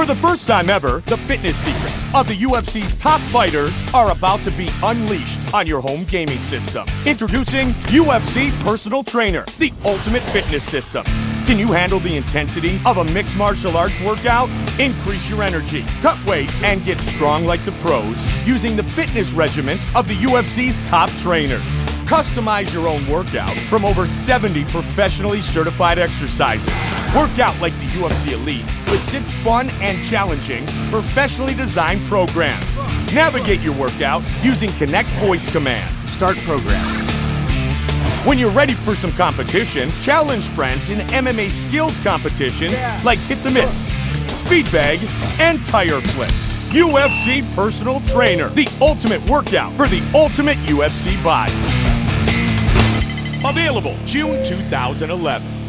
For the first time ever, the fitness secrets of the UFC's top fighters are about to be unleashed on your home gaming system. Introducing UFC Personal Trainer, the ultimate fitness system. Can you handle the intensity of a mixed martial arts workout? Increase your energy, cut weight, and get strong like the pros using the fitness regimens of the UFC's top trainers. Customize your own workout from over 70 professionally certified exercises. Work out like the UFC Elite with six fun and challenging, professionally designed programs. Navigate your workout using Kinect voice commands. Start program. When you're ready for some competition, challenge friends in MMA skills competitions like Hit the Mitts, Speed Bag, and Tire Flips. UFC Personal Trainer, the ultimate workout for the ultimate UFC body. Available June 2011.